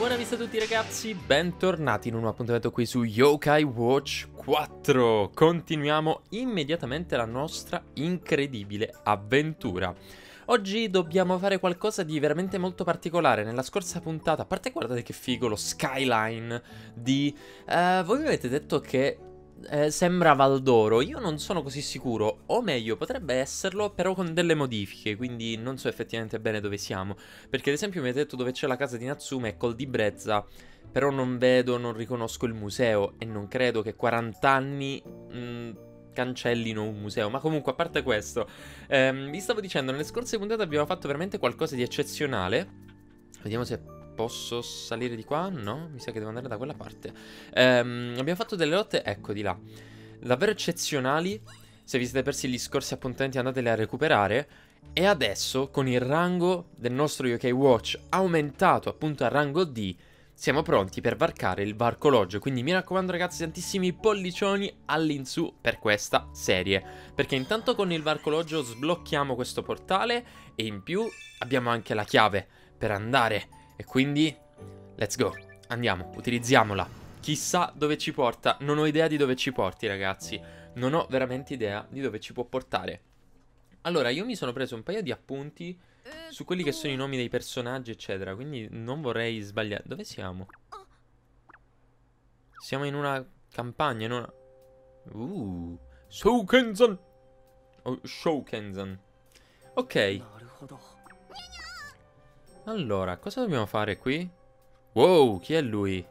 buona vista a tutti ragazzi, bentornati in un nuovo appuntamento qui su Yokai Watch 4 Continuiamo immediatamente la nostra incredibile avventura. Oggi dobbiamo fare qualcosa di veramente molto particolare. Nella scorsa puntata, a parte guardate che figo lo skyline di... Uh, voi mi avete detto che eh, sembra Valdoro. Io non sono così sicuro, o meglio, potrebbe esserlo, però con delle modifiche, quindi non so effettivamente bene dove siamo. Perché ad esempio mi avete detto dove c'è la casa di Natsume e col di Brezza, però non vedo, non riconosco il museo e non credo che 40 anni... Mh, cancellino un museo. Ma comunque, a parte questo, ehm, vi stavo dicendo, nelle scorse puntate abbiamo fatto veramente qualcosa di eccezionale. Vediamo se Posso salire di qua? No, mi sa che devo andare da quella parte. Ehm, abbiamo fatto delle lotte, ecco di là. Davvero eccezionali. Se vi siete persi gli scorsi appuntamenti andateli a recuperare. E adesso, con il rango del nostro UK Watch aumentato appunto a rango D, siamo pronti per varcare il varco loggio. Quindi mi raccomando ragazzi, tantissimi pollicioni all'insù per questa serie. Perché intanto con il varco loggio sblocchiamo questo portale e in più abbiamo anche la chiave per andare e quindi, let's go. Andiamo, utilizziamola. Chissà dove ci porta. Non ho idea di dove ci porti, ragazzi. Non ho veramente idea di dove ci può portare. Allora, io mi sono preso un paio di appunti su quelli che sono i nomi dei personaggi, eccetera. Quindi non vorrei sbagliare. Dove siamo? Siamo in una campagna, in una... Uh, Shoukenzan! Oh, Shoukenzan. Ok. Allora, cosa dobbiamo fare qui? Wow, chi è lui?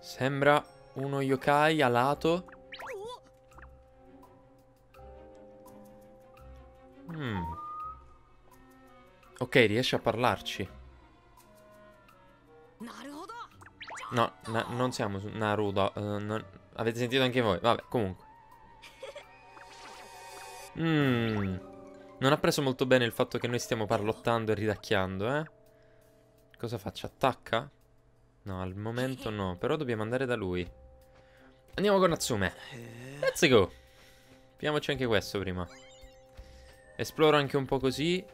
Sembra uno yokai alato. Hmm. Ok, riesce a parlarci. No, non siamo su Naruto. Uh, non... Avete sentito anche voi? Vabbè, comunque. Mmm. Non ha preso molto bene il fatto che noi stiamo parlottando e ridacchiando, eh? Cosa faccio? Attacca? No, al momento no. Però dobbiamo andare da lui. Andiamo con Natsume. Let's go. Piamoci anche questo prima. Esploro anche un po' così.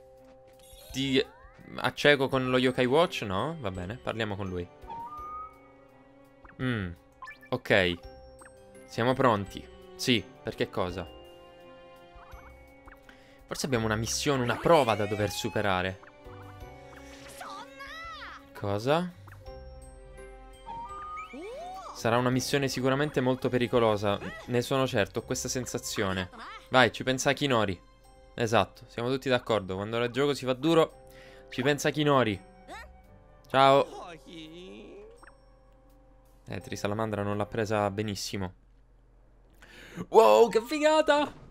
Ti acceco con lo Yokai Watch? No? Va bene, parliamo con lui. Mmm. Ok. Siamo pronti. Sì, per che cosa? Forse abbiamo una missione, una prova da dover superare. Cosa? Sarà una missione sicuramente molto pericolosa. Ne sono certo, ho questa sensazione. Vai, ci pensa Kinori. Esatto, siamo tutti d'accordo. Quando il gioco si fa duro, ci pensa Kinori. Ciao. Eh, Trisalamandra non l'ha presa benissimo. Wow, che figata!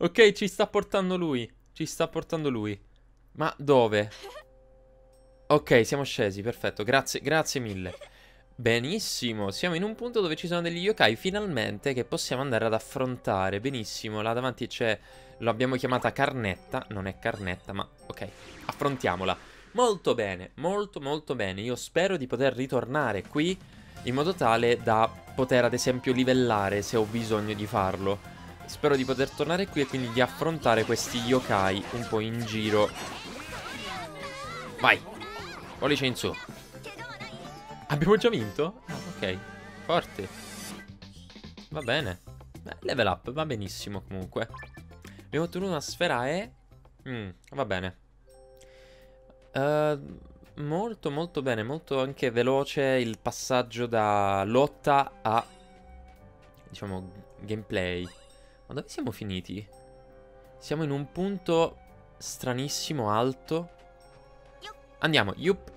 Ok, ci sta portando lui. Ci sta portando lui. Ma dove? Ok, siamo scesi, perfetto. Grazie, grazie mille. Benissimo, siamo in un punto dove ci sono degli yokai finalmente che possiamo andare ad affrontare. Benissimo, là davanti c'è... Lo abbiamo chiamata Carnetta, non è Carnetta, ma ok, affrontiamola. Molto bene, molto molto bene. Io spero di poter ritornare qui in modo tale da poter ad esempio livellare se ho bisogno di farlo. Spero di poter tornare qui e quindi di affrontare questi yokai un po' in giro. Vai! Pollice in su. Abbiamo già vinto? Ah, ok. Forte. Va bene. Beh, level up, va benissimo comunque. Abbiamo ottenuto una sfera E. Mm, va bene. Uh, molto molto bene, molto anche veloce il passaggio da lotta a, diciamo, gameplay. Ma dove siamo finiti? Siamo in un punto stranissimo, alto. Andiamo, yup.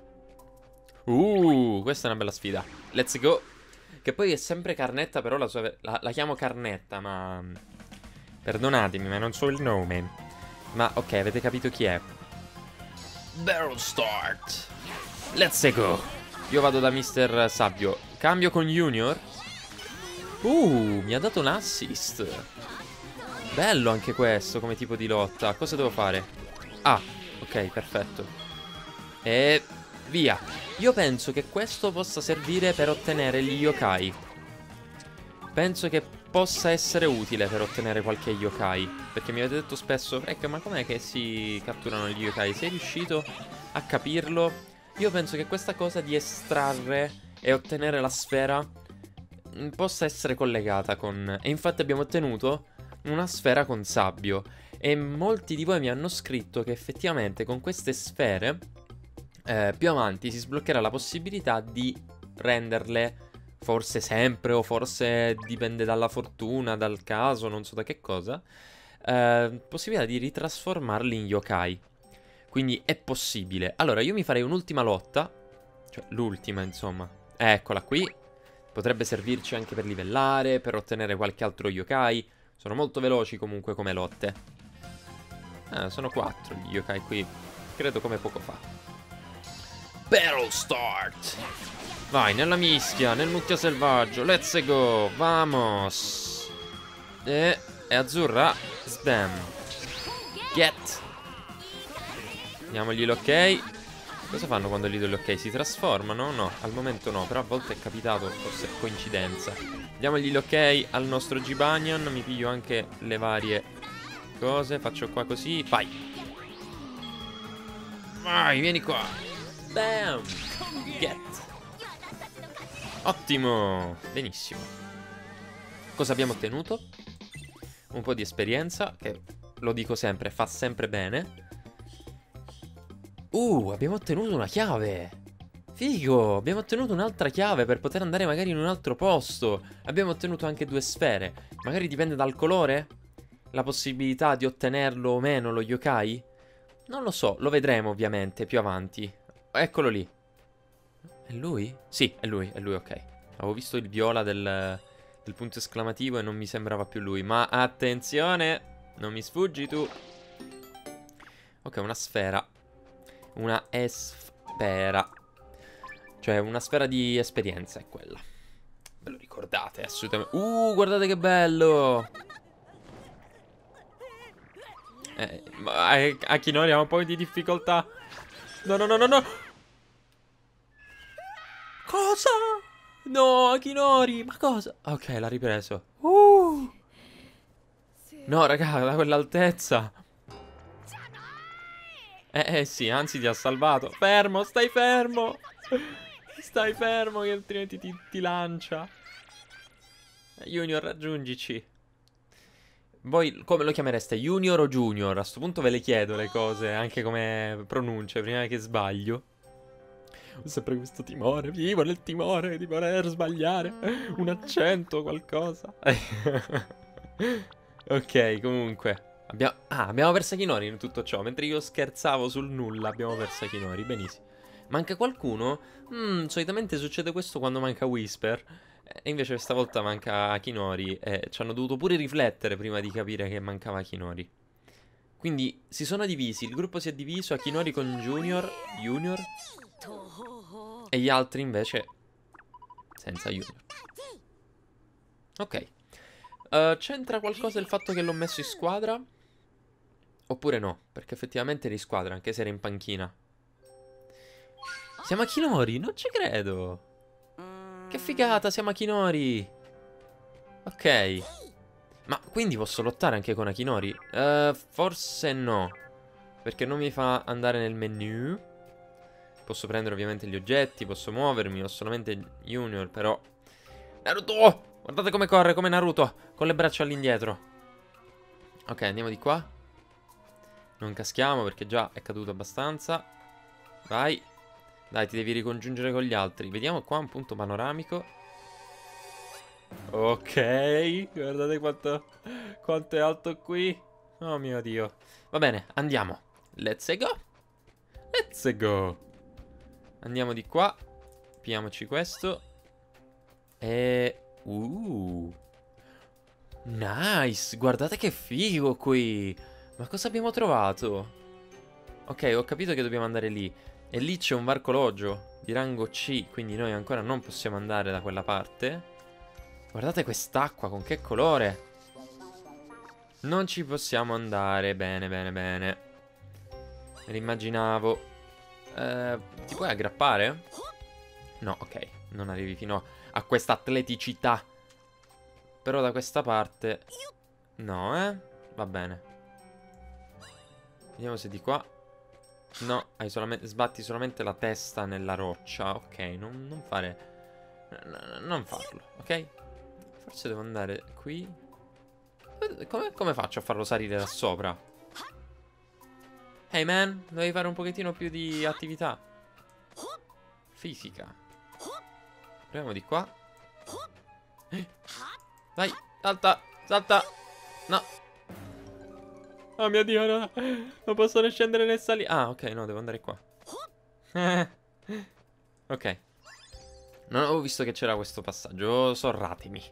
Uh, questa è una bella sfida. Let's go. Che poi è sempre Carnetta, però la, sua, la, la chiamo Carnetta, ma... Perdonatemi, ma non so il nome. Ma ok, avete capito chi è. Barrel Start. Let's go. Io vado da Mr. Sabbio. Cambio con Junior. Uh, mi ha dato un assist. Bello anche questo come tipo di lotta. Cosa devo fare? Ah, ok, perfetto. E via. Io penso che questo possa servire per ottenere gli yokai. Penso che possa essere utile per ottenere qualche yokai. Perché mi avete detto spesso, ecco, ma com'è che si catturano gli yokai? Sei riuscito a capirlo? Io penso che questa cosa di estrarre e ottenere la sfera mm, possa essere collegata con... E infatti abbiamo ottenuto una sfera con sabbio. E molti di voi mi hanno scritto che effettivamente con queste sfere eh, più avanti si sbloccherà la possibilità di renderle forse sempre o forse dipende dalla fortuna, dal caso, non so da che cosa, eh, possibilità di ritrasformarli in yokai. Quindi è possibile. Allora, io mi farei un'ultima lotta, cioè l'ultima insomma. Eccola qui. Potrebbe servirci anche per livellare, per ottenere qualche altro yokai. Sono molto veloci comunque come lotte. Eh, sono quattro gli yokai qui. Credo come poco fa. Battle Start! Vai, nella mischia, nel mucchio selvaggio. Let's go, vamos! E... è azzurra. Sbam. Get. Diamogli l'ok. Cosa fanno quando gli do l'ok? Si trasformano? No, al momento no, però a volte è capitato, forse coincidenza. Diamogli l'ok al nostro Gibanion. Mi piglio anche le varie cose. Faccio qua così. Vai. Vai, vieni qua. Bam. Get. Ottimo! Benissimo. Cosa abbiamo ottenuto? Un po' di esperienza, che lo dico sempre, fa sempre bene. Uh, abbiamo ottenuto una chiave! Figo! Abbiamo ottenuto un'altra chiave per poter andare magari in un altro posto. Abbiamo ottenuto anche due sfere. Magari dipende dal colore? La possibilità di ottenerlo o meno lo yokai? Non lo so, lo vedremo ovviamente più avanti. Eccolo lì. È lui? Sì, è lui, è lui, ok. Avevo visto il viola del, del punto esclamativo e non mi sembrava più lui. Ma attenzione, non mi sfuggi tu. Ok, una sfera. Una esfera. Cioè, una sfera di esperienza è quella. Ve lo ricordate, assolutamente. Uh, guardate che bello! Eh, eh, a Kinori ha un po' di difficoltà. No, no, no, no, no! Cosa? No, Akinori, ma cosa? Ok, l'ha ripreso. Uh. No, raga, da quell'altezza. Eh, eh sì, anzi ti ha salvato. Fermo, stai fermo. Stai fermo che altrimenti ti, ti lancia. Junior, raggiungici. Voi come lo chiamereste? Junior o Junior? A sto punto ve le chiedo le cose, anche come pronunce, prima che sbaglio. Ho sempre questo timore, vivo nel timore di voler sbagliare un accento, qualcosa. ok, comunque. Abbiamo... Ah, abbiamo perso Kinori in tutto ciò. Mentre io scherzavo sul nulla, abbiamo perso Kinori. Benissimo. Manca qualcuno? Mm, solitamente succede questo quando manca Whisper. E invece stavolta manca Kinori. E ci hanno dovuto pure riflettere prima di capire che mancava Kinori. Quindi si sono divisi. Il gruppo si è diviso. Akinori con Junior. Junior. E gli altri invece senza aiuto. Ok. Uh, C'entra qualcosa il fatto che l'ho messo in squadra? Oppure no? Perché effettivamente eri in squadra, anche se era in panchina. Siamo a Kinori? Non ci credo. Che figata, siamo a Kinori. Ok. Ma quindi posso lottare anche con Akinori? Uh, forse no. Perché non mi fa andare nel menu. Posso prendere ovviamente gli oggetti, posso muovermi, ho solamente Junior, però... Naruto! Guardate come corre, come Naruto, con le braccia all'indietro. Ok, andiamo di qua. Non caschiamo perché già è caduto abbastanza. Vai. Dai, ti devi ricongiungere con gli altri. Vediamo qua un punto panoramico. Ok, guardate quanto, quanto è alto qui. Oh mio Dio. Va bene, andiamo. Let's go. Let's go. Andiamo di qua. Pigliamoci questo. E... Uh. Nice. Guardate che figo qui. Ma cosa abbiamo trovato? Ok, ho capito che dobbiamo andare lì. E lì c'è un varco logio di rango C. Quindi noi ancora non possiamo andare da quella parte. Guardate quest'acqua, con che colore. Non ci possiamo andare. Bene, bene, bene. Me l'immaginavo. Eh, ti puoi aggrappare? No, ok. Non arrivi fino a questa atleticità. Però da questa parte... No, eh? Va bene. Vediamo se di qua... No, solamente, sbatti solamente la testa nella roccia. Ok, non, non fare... Non farlo, ok? Forse devo andare qui. Come, come faccio a farlo salire da sopra? Hey man, devi fare un pochettino più di attività. Fisica. Proviamo di qua. Dai, salta, salta. No. Oh mio Dio, no. Non posso scendere né salire. Ah, ok, no, devo andare qua. ok. Non avevo visto che c'era questo passaggio. Sorratemi.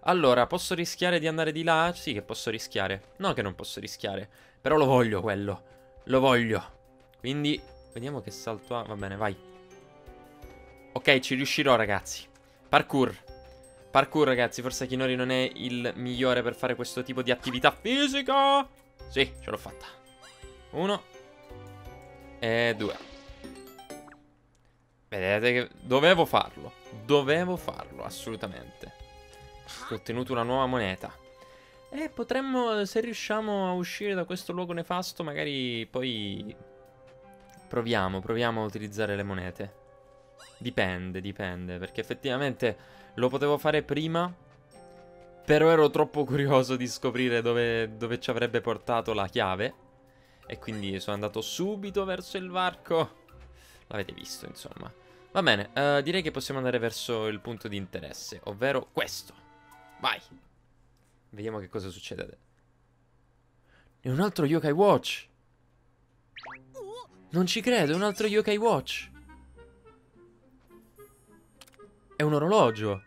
Allora, posso rischiare di andare di là? Sì che posso rischiare. No che non posso rischiare. Però lo voglio quello. Lo voglio. Quindi, vediamo che salto ha. Va bene, vai. Ok, ci riuscirò ragazzi. Parkour. Parkour ragazzi, forse Kinori non è il migliore per fare questo tipo di attività fisica. Sì, ce l'ho fatta. Uno. E due. Vedete che dovevo farlo. Dovevo farlo, assolutamente. Ho ottenuto una nuova moneta. E potremmo, se riusciamo a uscire da questo luogo nefasto, magari poi proviamo, proviamo a utilizzare le monete. Dipende, dipende, perché effettivamente lo potevo fare prima, però ero troppo curioso di scoprire dove, dove ci avrebbe portato la chiave. E quindi sono andato subito verso il varco. L'avete visto, insomma. Va bene, uh, direi che possiamo andare verso il punto di interesse, ovvero questo. Vai. Vediamo che cosa succede. È un altro Yokai Watch. Non ci credo, è un altro Yokai Watch. È un orologio.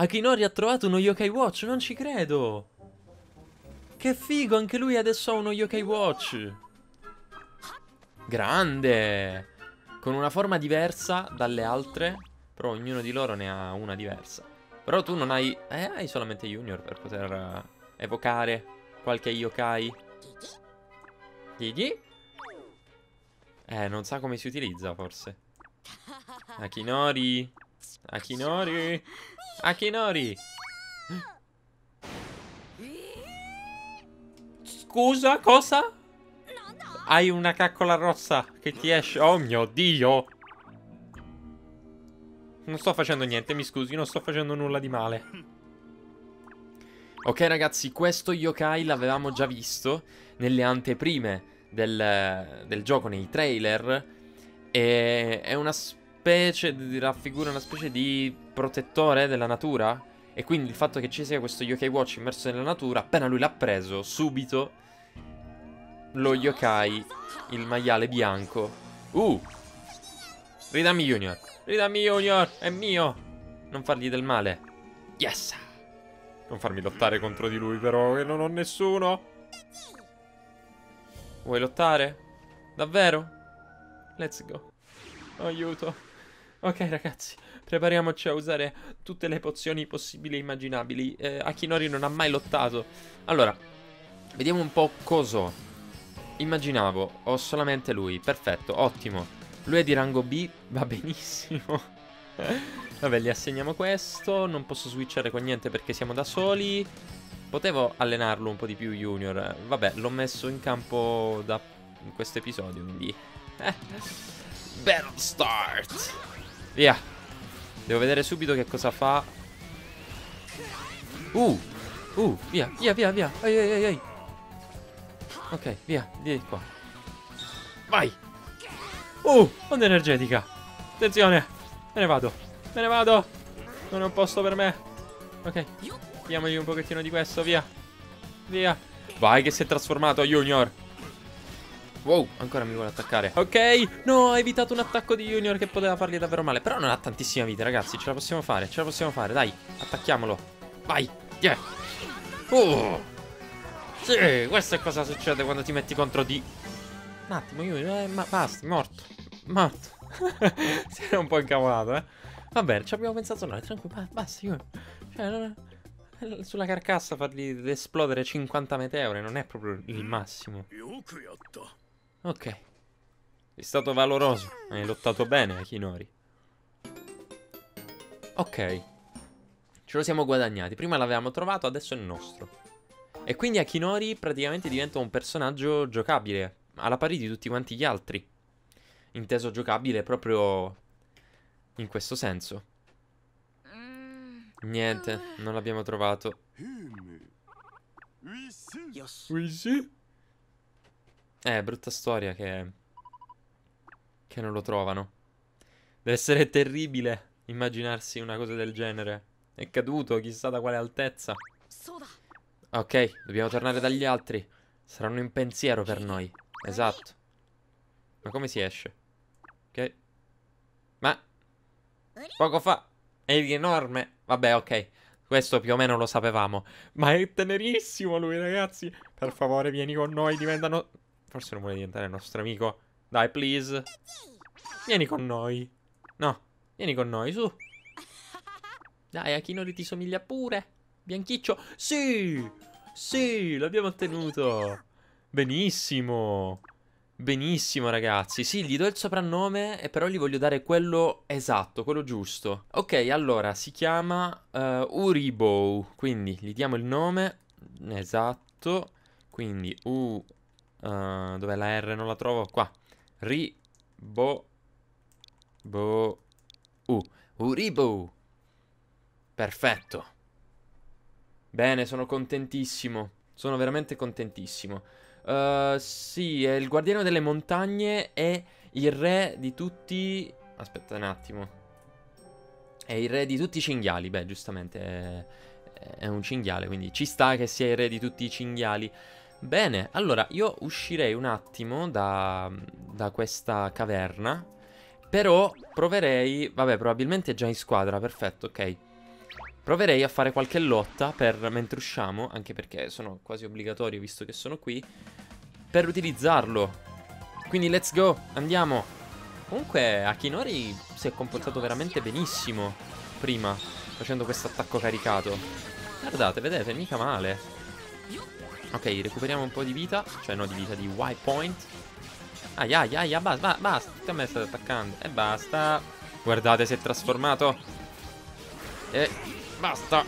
Akinori ha trovato uno Yokai Watch, non ci credo. Che figo, anche lui adesso ha uno Yokai Watch. Grande. Con una forma diversa dalle altre, però ognuno di loro ne ha una diversa. Però tu non hai... Eh, hai solamente Junior per poter uh, evocare qualche yokai. Gigi? Eh, non sa come si utilizza, forse. Akinori. Akinori. Akinori. Scusa, cosa? Hai una caccola rossa che ti esce. Oh mio Dio. Non sto facendo niente, mi scusi, non sto facendo nulla di male. Ok ragazzi, questo yokai l'avevamo già visto nelle anteprime del, del gioco, nei trailer. E è una specie, raffigura una specie di protettore della natura. E quindi il fatto che ci sia questo yokai watch immerso nella natura, appena lui l'ha preso, subito lo yokai, il maiale bianco. Uh! Ridammi Junior. Ridammi Junior, è mio. Non fargli del male. Yes! Non farmi lottare contro di lui però, che non ho nessuno. Vuoi lottare? Davvero? Let's go. Aiuto. Ok ragazzi, prepariamoci a usare tutte le pozioni possibili e immaginabili. Eh, Akinori non ha mai lottato. Allora, vediamo un po' cosa Immaginavo, ho solamente lui, perfetto, ottimo. Lui è di rango B, va benissimo. Vabbè, gli assegniamo questo, non posso switchare con niente perché siamo da soli. Potevo allenarlo un po' di più Junior, vabbè, l'ho messo in campo da questo episodio, quindi... Eh. Battle start! Via! Devo vedere subito che cosa fa. Uh! Uh, via, via, via, via! Ehi, ehi, ehi! Ok, via, via di qua. Vai! Uh, onda energetica. Attenzione. Me ne vado. Me ne vado. Non è un posto per me. Ok. Diamogli un pochettino di questo, via. Via. Vai che si è trasformato, Junior. Wow, ancora mi vuole attaccare. Ok, no, ha evitato un attacco di Junior che poteva fargli davvero male. Però non ha tantissima vita, ragazzi. Ce la possiamo fare, ce la possiamo fare. Dai, attacchiamolo. Vai, yeah. Oh. Sì, questo è cosa succede quando ti metti contro di... Un attimo, io... Eh, ma basta, morto. Morto. si era un po' incavolato, eh. Va bene, ci abbiamo pensato noi, tranquillo, basta, io... Cioè, eh, sulla carcassa fargli esplodere 50 meteore non è proprio il massimo. Ok. Sei stato valoroso. Hai lottato bene, Akinori. Ok. Ce lo siamo guadagnati. Prima l'avevamo trovato, adesso è nostro. E quindi Akinori praticamente diventa un personaggio giocabile, alla pari di tutti quanti gli altri. Inteso giocabile proprio in questo senso. Niente, non l'abbiamo trovato. Oui, sì. Eh, brutta storia che... Che non lo trovano. Deve essere terribile immaginarsi una cosa del genere. È caduto, chissà da quale altezza. Ok, dobbiamo tornare dagli altri. Saranno in pensiero per noi. Esatto. Ma come si esce? Ok. Ma... Poco fa... È enorme. Vabbè, ok. Questo più o meno lo sapevamo. Ma è tenerissimo lui, ragazzi. Per favore, vieni con noi. Diventano... Forse non vuole diventare nostro amico. Dai, please. Vieni con noi. No, vieni con noi, su. Dai, Akinori ti somiglia pure. Bianchiccio. Sì! Sì, l'abbiamo ottenuto. Benissimo. Benissimo, ragazzi. Sì, gli do il soprannome, e però gli voglio dare quello esatto, quello giusto. Ok, allora, si chiama uh, Uribo. Quindi, gli diamo il nome esatto. Quindi, U... Uh, dov'è la R? Non la trovo. Qua. Ribo... Bo... U. Uribo. Perfetto. Bene, sono contentissimo. Sono veramente contentissimo. Uh, sì, è il guardiano delle montagne e il re di tutti... Aspetta un attimo. È il re di tutti i cinghiali. Beh, giustamente è, è un cinghiale, quindi ci sta che sia il re di tutti i cinghiali. Bene, allora io uscirei un attimo da, da questa caverna. Però proverei... Vabbè, probabilmente è già in squadra, perfetto, ok. Proverei a fare qualche lotta per mentre usciamo, anche perché sono quasi obbligatorio visto che sono qui, per utilizzarlo. Quindi let's go, andiamo. Comunque Akinori si è comportato veramente benissimo prima, facendo questo attacco caricato. Guardate, vedete, mica male. Ok, recuperiamo un po' di vita, cioè no di vita, di white point. Aia, aia, aia, basta, basta, che a me state attaccando. E basta. Guardate, si è trasformato. E Basta.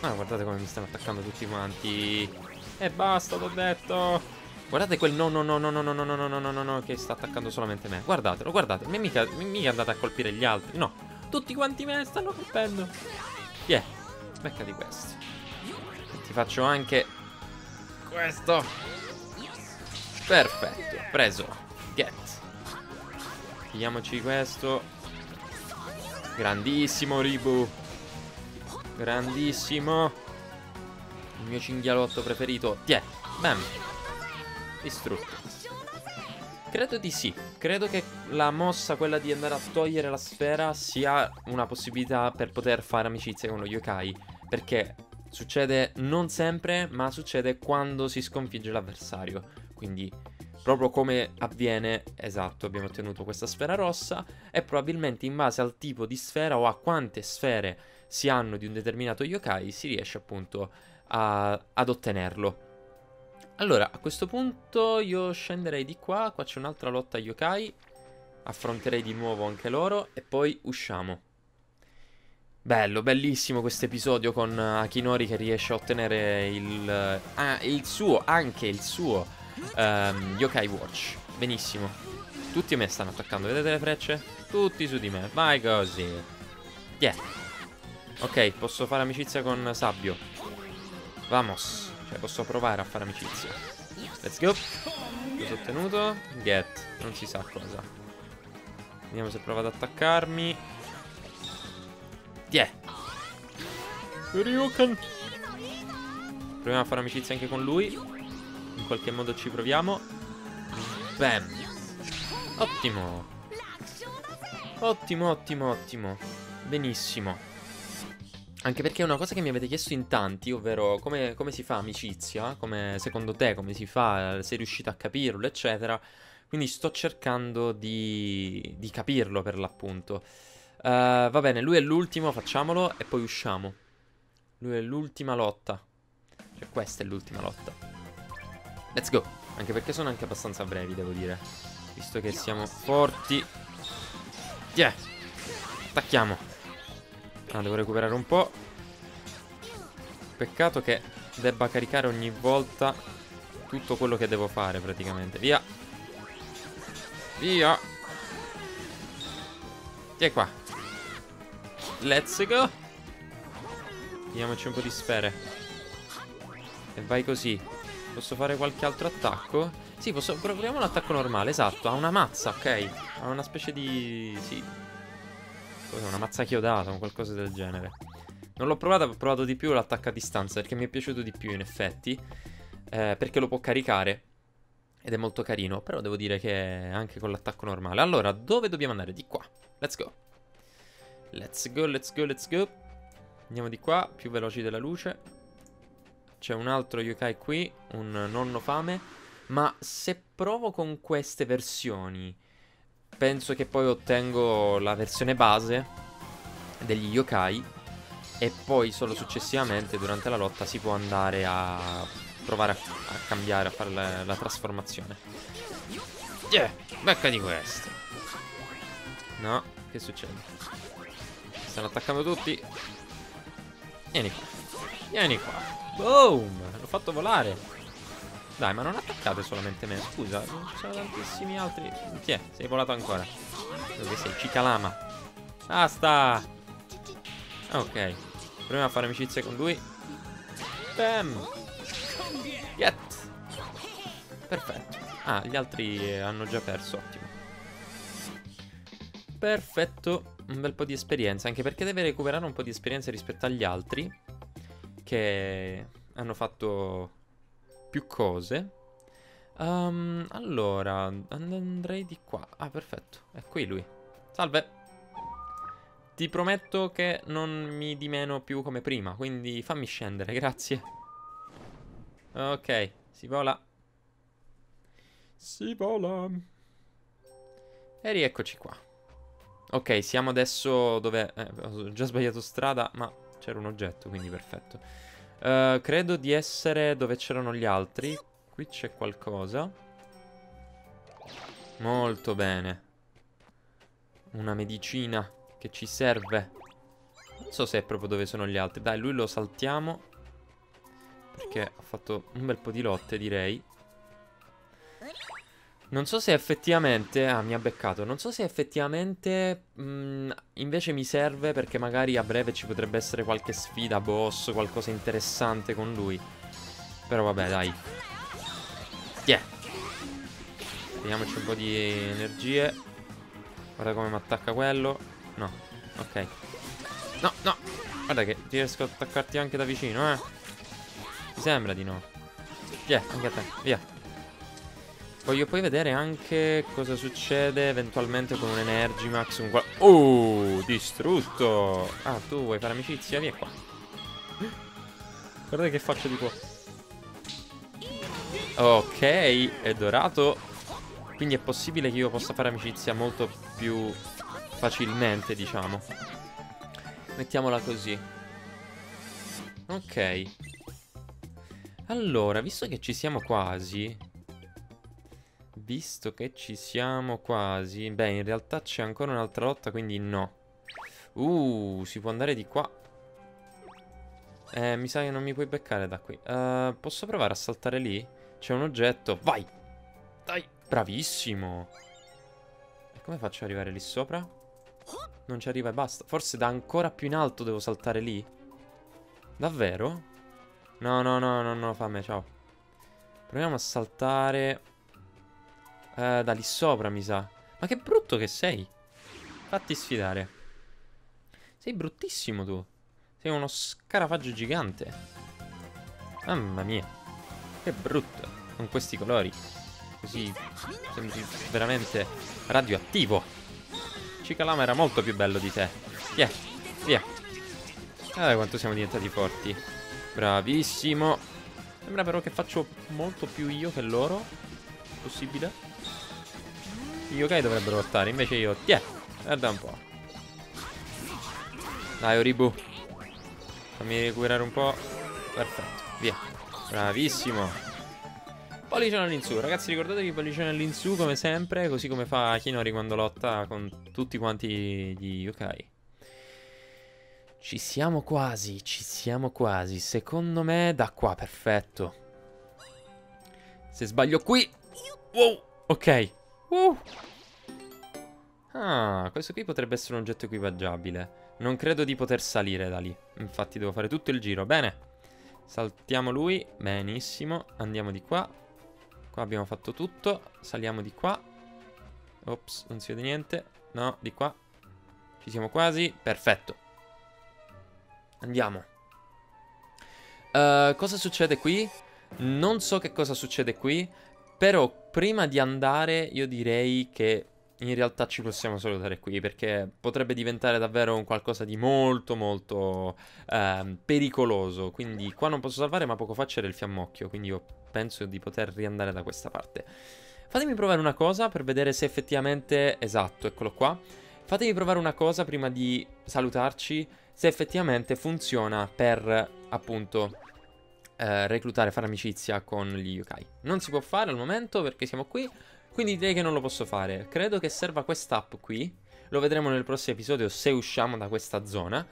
Ah, guardate come mi stanno attaccando tutti quanti. E basta, t'ho detto. Guardate quel no, no, no, no, no, no, no, no, no, no, no, no, che sta attaccando solamente me. Guardatelo, guardate. Mi mica, mica andate a colpire gli altri. No, tutti quanti me stanno colpendo. Yeah, becca di questi. Ti faccio anche questo. Perfetto, preso. Get. Pigliamoci questo. Grandissimo Ribu. Grandissimo. Il mio cinghialotto preferito. Tiè. Bam. Distrutto. Credo di sì. Credo che la mossa, quella di andare a togliere la sfera, sia una possibilità per poter fare amicizia con lo yokai. Perché succede non sempre, ma succede quando si sconfigge l'avversario. Quindi proprio come avviene, esatto, abbiamo ottenuto questa sfera rossa e probabilmente in base al tipo di sfera o a quante sfere si hanno di un determinato yokai, si riesce appunto a, ad ottenerlo. Allora, a questo punto io scenderei di qua, qua c'è un'altra lotta yokai, affronterei di nuovo anche loro e poi usciamo. Bello, bellissimo questo episodio con Akinori che riesce a ottenere il, ah, il suo, anche il suo um, Yokai Watch. Benissimo. Tutti me stanno attaccando, vedete le frecce? Tutti su di me, vai così. Yeah. Ok, posso fare amicizia con Sabbio. Vamos. Cioè, posso provare a fare amicizia. Let's go. Cosa ho ottenuto? Get. Non si sa cosa. Vediamo se prova ad attaccarmi. Tiè. Ryukan. Proviamo a fare amicizia anche con lui. In qualche modo ci proviamo. Bam. Ottimo. Ottimo, ottimo, ottimo. Benissimo. Anche perché è una cosa che mi avete chiesto in tanti, ovvero come, come si fa amicizia, come, secondo te come si fa, sei riuscito a capirlo, eccetera. Quindi sto cercando di, di capirlo per l'appunto. Uh, va bene, lui è l'ultimo, facciamolo e poi usciamo. Lui è l'ultima lotta. Cioè questa è l'ultima lotta. Let's go. Anche perché sono anche abbastanza brevi, devo dire. Visto che siamo forti. Yeah. Attacchiamo. Ah, devo recuperare un po'. Peccato che debba caricare ogni volta tutto quello che devo fare praticamente. Via. Via. Tieni qua. Let's go. Diamoci un po' di sfere. E vai così. Posso fare qualche altro attacco? Sì, posso... proviamo l'attacco normale, esatto. Ha una mazza, ok. Ha una specie di... Sì. Cos'è? Una mazza chiodata o qualcosa del genere. Non l'ho provato, ho provato di più l'attacco a distanza perché mi è piaciuto di più in effetti. Eh, perché lo può caricare. Ed è molto carino. Però devo dire che anche con l'attacco normale. Allora, dove dobbiamo andare? Di qua. Let's go. Let's go, let's go, let's go. Andiamo di qua, più veloci della luce. C'è un altro yokai qui, un nonno fame. Ma se provo con queste versioni, penso che poi ottengo la versione base degli yokai. E poi solo successivamente, durante la lotta, si può andare a provare a, a cambiare, a fare la, la trasformazione. Yeah, becca di questo. No, che succede? Stanno attaccando tutti. Vieni qua. Vieni qua. Boom! L'ho fatto volare. Dai, ma non attaccate solamente me. Scusa, ci sono tantissimi altri. Chi è? Sei volato ancora. Dove sei? Cicalama. Basta. Ok. Proviamo a fare amicizia con lui. Bam. Get. Perfetto. Ah, gli altri hanno già perso. Ottimo. Perfetto un bel po' di esperienza, anche perché deve recuperare un po' di esperienza rispetto agli altri che hanno fatto più cose. Um, allora, andrei di qua. Ah, perfetto, è qui lui. Salve. Ti prometto che non mi dimeno più come prima, quindi fammi scendere, grazie. Ok, si vola. Si vola. E rieccoci qua. Ok, siamo adesso dove... Eh, ho già sbagliato strada, ma c'era un oggetto, quindi perfetto. Uh, credo di essere dove c'erano gli altri. Qui c'è qualcosa. Molto bene. Una medicina che ci serve. Non so se è proprio dove sono gli altri. Dai, lui lo saltiamo. Perché ha fatto un bel po' di lotte, direi. Non so se effettivamente... Ah, mi ha beccato. Non so se effettivamente... Mh, mm, invece mi serve perché magari a breve ci potrebbe essere qualche sfida boss, qualcosa interessante con lui. Però vabbè, dai. Yeah. Vediamoci un po' di energie. Guarda come mi attacca quello. No, ok. No, no. Guarda che riesco ad attaccarti anche da vicino, eh. Mi sembra di no. Yeah, anche a te. Via. Voglio poi vedere anche cosa succede eventualmente con un Energimax. Un qual... Oh, distrutto. Ah, tu vuoi fare amicizia? Via qua. Guardate che faccia di qua. Ok, è dorato. Quindi è possibile che io possa fare amicizia molto più facilmente, diciamo. Mettiamola così. Ok. Allora, visto che ci siamo quasi... Visto che ci siamo quasi. Beh, in realtà c'è ancora un'altra lotta, quindi no. Uh, si può andare di qua. Eh, mi sa che non mi puoi beccare da qui. Uh, Posso provare a saltare lì? C'è un oggetto. Vai! Dai! Bravissimo! E come faccio ad arrivare lì sopra? Non ci arriva e basta. Forse da ancora più in alto devo saltare lì. Davvero? No, no, no, no, no, fammi, ciao. Proviamo a saltare eh, da lì sopra, mi sa. Ma che brutto che sei. Fatti sfidare. Sei bruttissimo tu. Sei uno scarafaggio gigante. Mamma mia. Che brutto. Con questi colori. Così sembri veramente radioattivo. Cicalama era molto più bello di te. Via, via. Guarda quanto siamo diventati forti. Bravissimo. Sembra però che faccio molto più io che loro. Possibile? Gli yokai dovrebbero lottare, invece io... Tiè, guarda un po'. Dai, Oribu. Fammi recuperare un po'. Perfetto, via. Bravissimo. Pollicione all'insù. Ragazzi, ricordatevi pollicione all'insù come sempre, così come fa Hinori quando lotta con tutti quanti gli yokai. Ci siamo quasi, ci siamo quasi. Secondo me da qua, perfetto. Se sbaglio qui... Wow, ok. Wow. Ah, questo qui potrebbe essere un oggetto equipaggiabile. Non credo di poter salire da lì. Infatti devo fare tutto il giro. Bene. Saltiamo lui. Benissimo. Andiamo di qua. Qua abbiamo fatto tutto. Saliamo di qua. Ops, non si vede niente. No, di qua. Ci siamo quasi. Perfetto. Andiamo. Uh, cosa succede qui? Non so che cosa succede qui. Però prima di andare io direi che in realtà ci possiamo salutare qui perché potrebbe diventare davvero un qualcosa di molto molto eh, pericoloso. Quindi qua non posso salvare ma poco fa c'era il fiammocchio, quindi io penso di poter riandare da questa parte. Fatemi provare una cosa per vedere se effettivamente... Esatto, eccolo qua. Fatemi provare una cosa prima di salutarci, se effettivamente funziona per appunto eh, reclutare, fare amicizia con gli yokai. Non si può fare al momento perché siamo qui, quindi direi che non lo posso fare. Credo che serva quest'app qui. Lo vedremo nel prossimo episodio se usciamo da questa zona.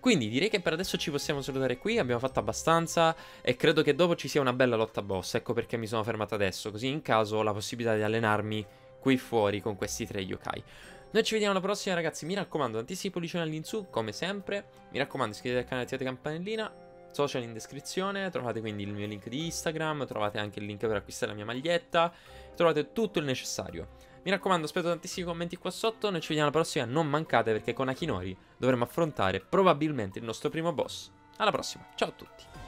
Quindi direi che per adesso ci possiamo salutare qui, abbiamo fatto abbastanza e credo che dopo ci sia una bella lotta boss, ecco perché mi sono fermato adesso, così in caso ho la possibilità di allenarmi qui fuori con questi tre yokai. Noi ci vediamo alla prossima ragazzi, mi raccomando tantissimi pollicioni all'insù come sempre, mi raccomando iscrivetevi al canale e attivate campanellina, social in descrizione, trovate quindi il mio link di Instagram, trovate anche il link per acquistare la mia maglietta, trovate tutto il necessario. Mi raccomando, aspetto tantissimi commenti qua sotto, noi ci vediamo alla prossima, non mancate perché con Akinori dovremo affrontare probabilmente il nostro primo boss. Alla prossima, ciao a tutti!